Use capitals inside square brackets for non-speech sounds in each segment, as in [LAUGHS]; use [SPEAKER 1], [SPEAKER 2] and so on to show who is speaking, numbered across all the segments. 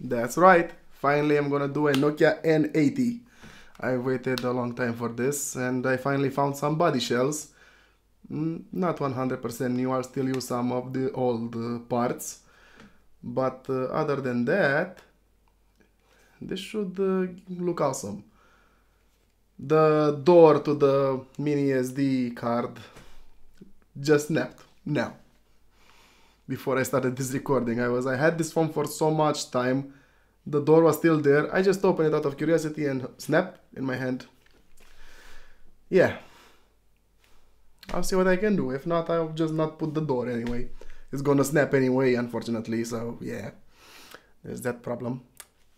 [SPEAKER 1] That's right. Finally, I'm gonna do a Nokia N80. I waited a long time for this and I finally found some body shells. Mm, not 100% new, I'll still use some of the old uh, parts. But uh, other than that, this should uh, look awesome. The door to the mini SD card just snapped now. Before I started this recording, I was I had this phone for so much time. The door was still there. I just opened it out of curiosity and snap in my hand. Yeah. I'll see what I can do. If not, I'll just not put the door anyway. It's gonna snap anyway, unfortunately, so yeah. There's that problem.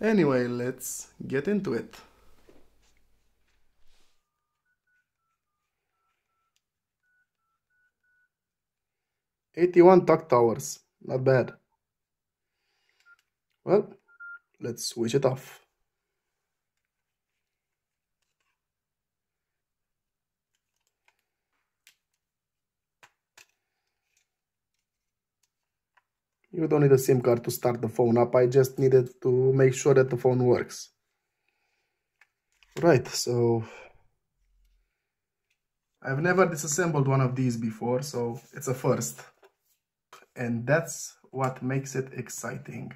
[SPEAKER 1] Anyway, let's get into it. 81 talk towers. Not bad. Well, let's switch it off. You don't need a SIM card to start the phone up. I just needed to make sure that the phone works. Right, so I've never disassembled one of these before, so it's a first and that's what makes it exciting.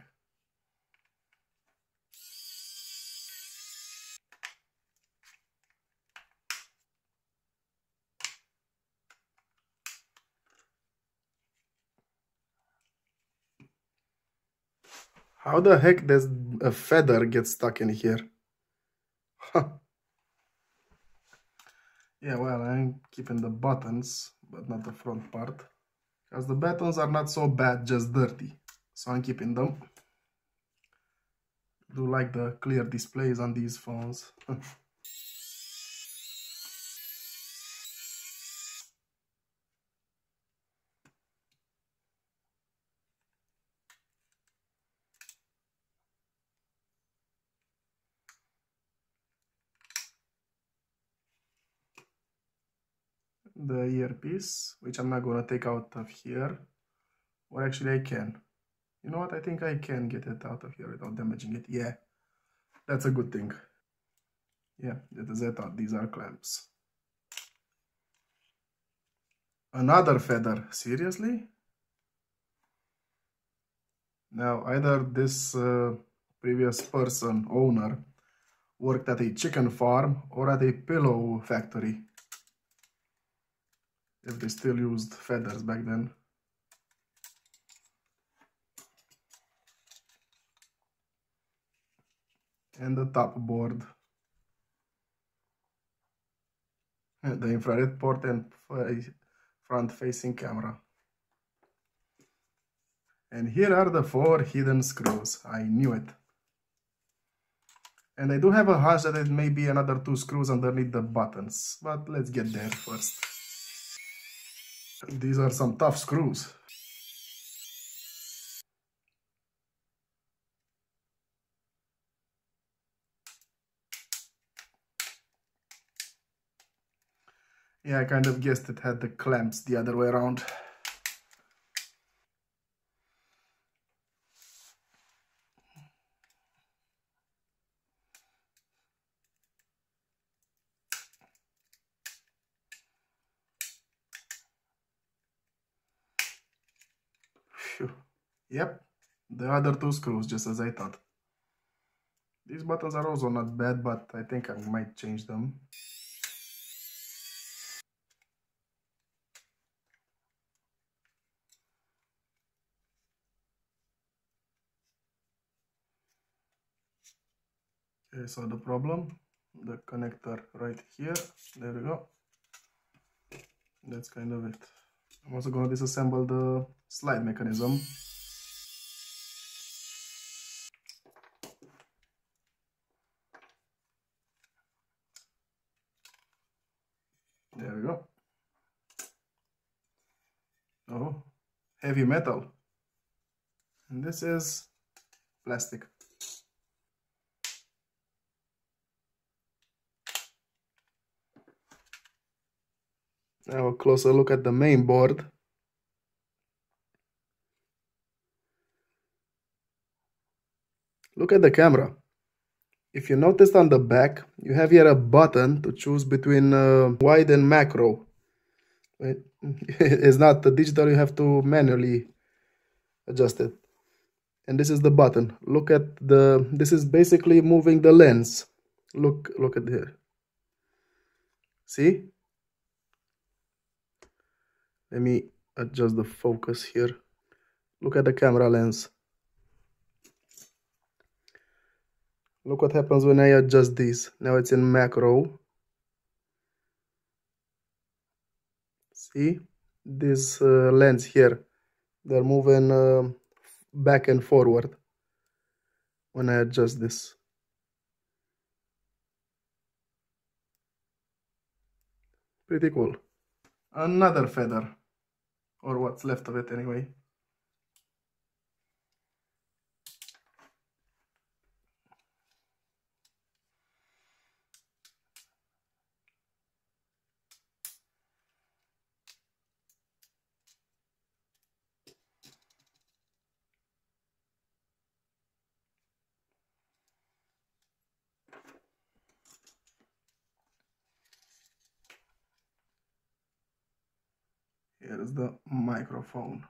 [SPEAKER 1] How the heck does a feather get stuck in here? Yeah, well, I'm keeping the buttons, but not the front part. Because the buttons are not so bad, just dirty. So I'm keeping them. Do like the clear displays on these phones. [LAUGHS] the earpiece, which I'm not going to take out of here. Or actually I can. You know what, I think I can get it out of here without damaging it. Yeah, that's a good thing. Yeah, that is it. These are clamps. Another feather, seriously? Now, either this uh, previous person, owner, worked at a chicken farm or at a pillow factory if they still used feathers back then. And the top board. And The infrared port and front facing camera. And here are the four hidden screws. I knew it. And I do have a hunch that it may be another two screws underneath the buttons. But let's get there first. These are some tough screws. Yeah, I kind of guessed it had the clamps the other way around. Yep, the other two screws, just as I thought. These buttons are also not bad, but I think I might change them. Okay, so the problem, the connector right here, there we go. That's kind of it. I'm also going to disassemble the slide mechanism. There we go. Oh, heavy metal. And this is plastic. Now a closer look at the main board. Look at the camera. If you noticed on the back, you have here a button to choose between uh, wide and macro. It's [LAUGHS] not the digital, you have to manually adjust it. And this is the button. Look at the, this is basically moving the lens. Look, look at here. See? Let me adjust the focus here. Look at the camera lens. Look what happens when I adjust this. Now it's in macro. See? This uh, lens here. They're moving uh, back and forward when I adjust this. Pretty cool. Another feather. Or what's left of it anyway. Is the microphone.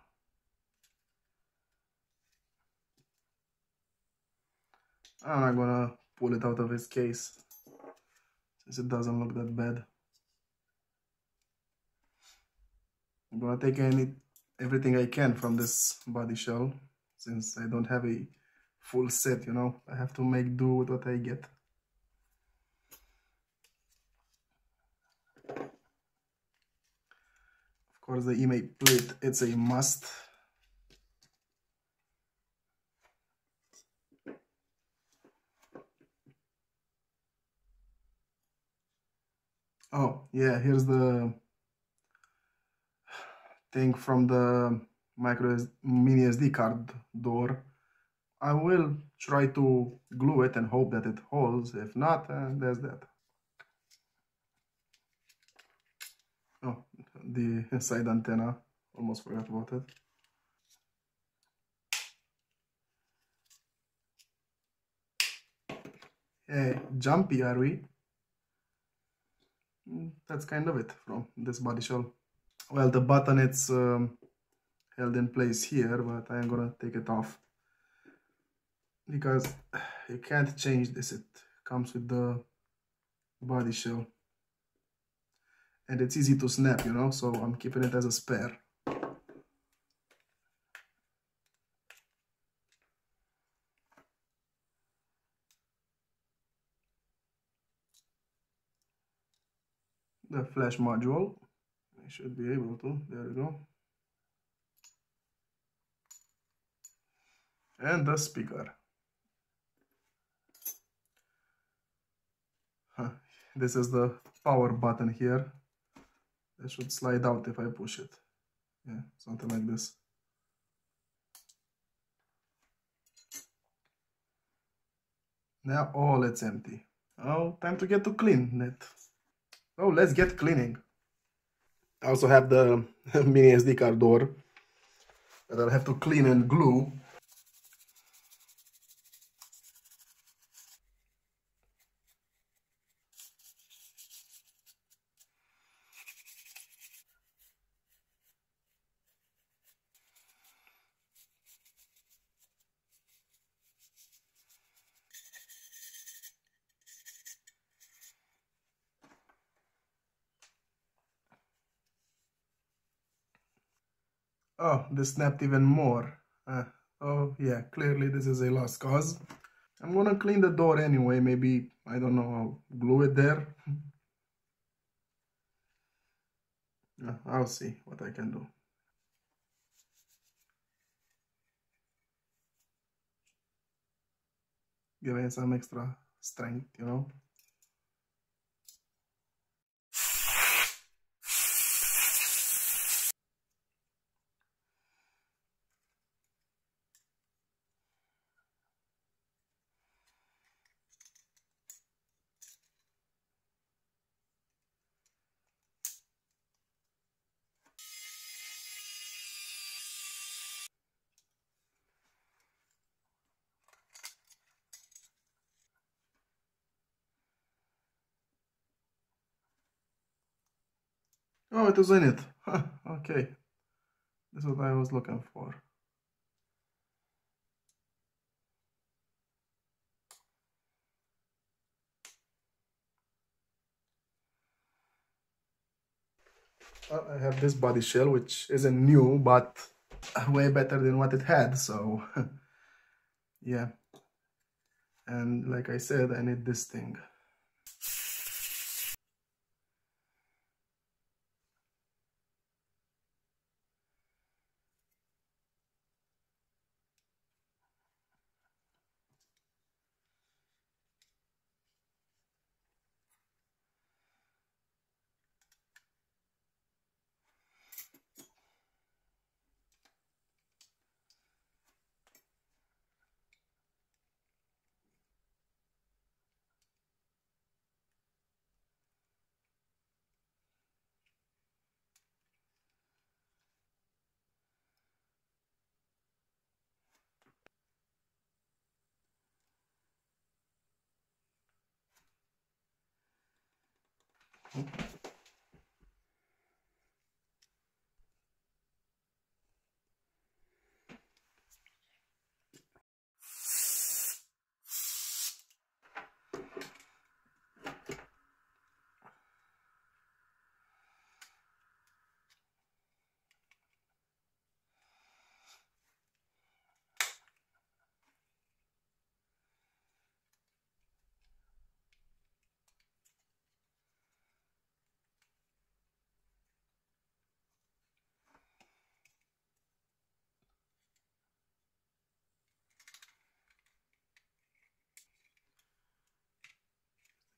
[SPEAKER 1] I'm not gonna pull it out of its case since it doesn't look that bad. I'm gonna take any everything I can from this body shell since I don't have a full set, you know. I have to make do with what I get. Course the EMI plate it's a must. Oh yeah here's the thing from the micro mini SD card door. I will try to glue it and hope that it holds. If not uh, there's that oh the side antenna. Almost forgot about it. Hey, jumpy are we? Mm, that's kind of it from this body shell. Well, the button it's um, held in place here, but I'm gonna take it off because you can't change this. It comes with the body shell and it's easy to snap, you know, so I'm keeping it as a spare. The flash module, I should be able to, there we go. And the speaker. Huh. This is the power button here it should slide out if I push it. Yeah, something like this. Now all it's empty. Oh, time to get to clean it. Oh, let's get cleaning. I also have the [LAUGHS] mini SD card door that I'll have to clean and glue Oh, this snapped even more. Uh, oh, yeah, clearly this is a lost cause. I'm gonna clean the door anyway, maybe, I don't know, I'll glue it there. Uh, I'll see what I can do. Giving some extra strength, you know. Oh, it was in it. [LAUGHS] okay. That's what I was looking for. Well, I have this body shell, which isn't new, but [LAUGHS] way better than what it had, so [LAUGHS] yeah. And like I said, I need this thing.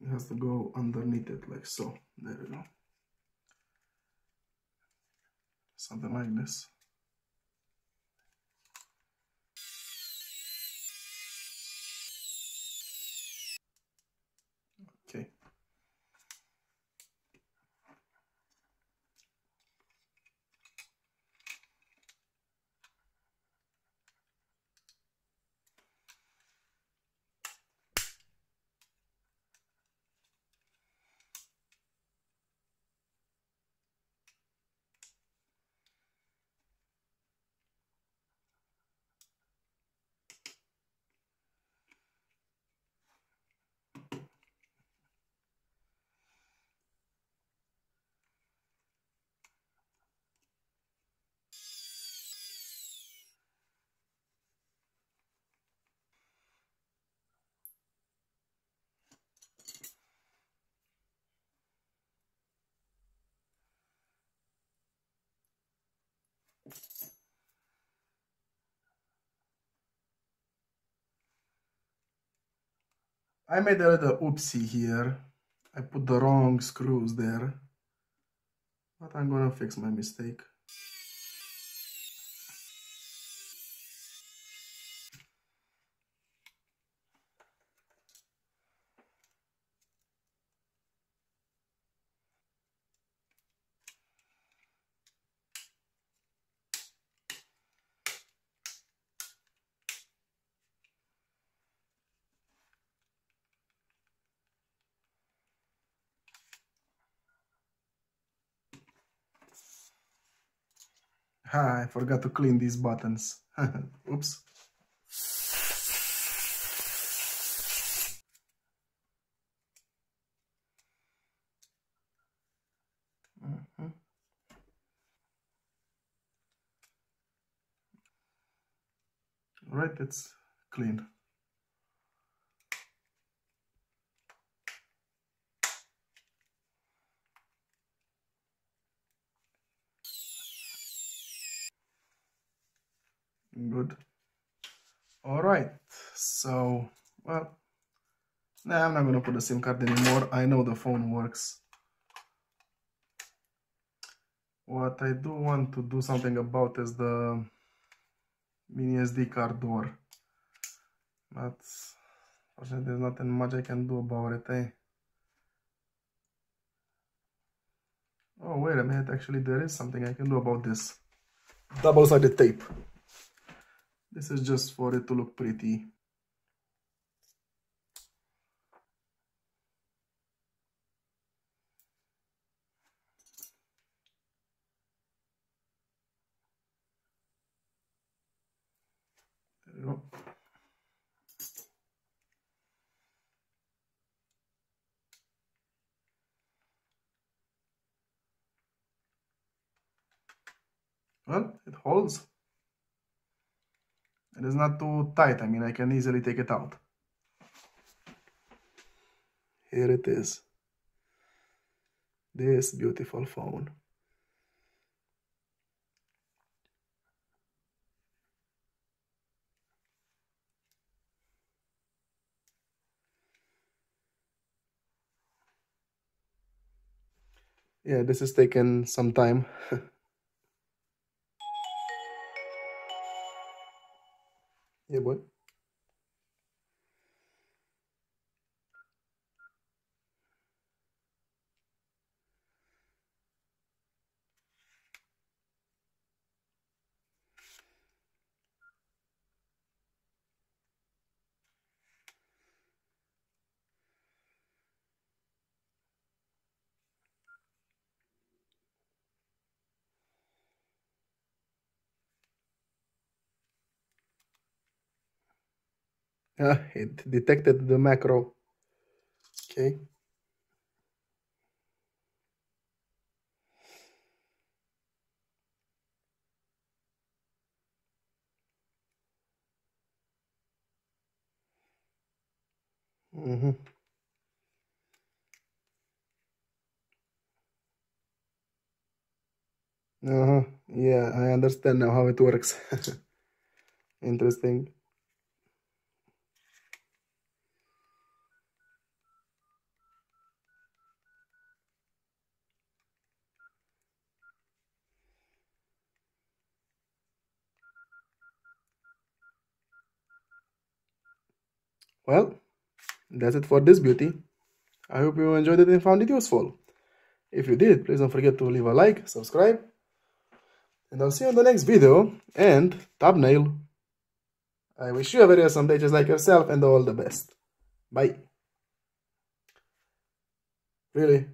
[SPEAKER 1] It has to go underneath it like so. There you go. Something like this okay I made a little oopsie here. I put the wrong screws there. But I'm gonna fix my mistake. I forgot to clean these buttons. [LAUGHS] Oops. Mm -hmm. Right, it's clean. Good. All right. So well nah, i'm not gonna put the sim card anymore. I know the phone works. What i do want to do something about is the mini sd card door. But unfortunately there's nothing much i can do about it eh? Oh wait a minute. Actually there is something i can do about this. Double-sided tape this is just for it to look pretty. There we go. Well, it holds. It is not too tight. I mean, I can easily take it out. Here it is. This beautiful phone. Yeah, this has taken some time. [LAUGHS] yeah, boy. Uh, it detected the macro. Okay. Mm-hmm. Uh-huh. Yeah, I understand now how it works. [LAUGHS] Interesting. Well, that's it for this beauty. I hope you enjoyed it and found it useful. If you did, please don't forget to leave a like, subscribe, and I'll see you on the next video and thumbnail. I wish you a very awesome day just like yourself and all the best. Bye. Really?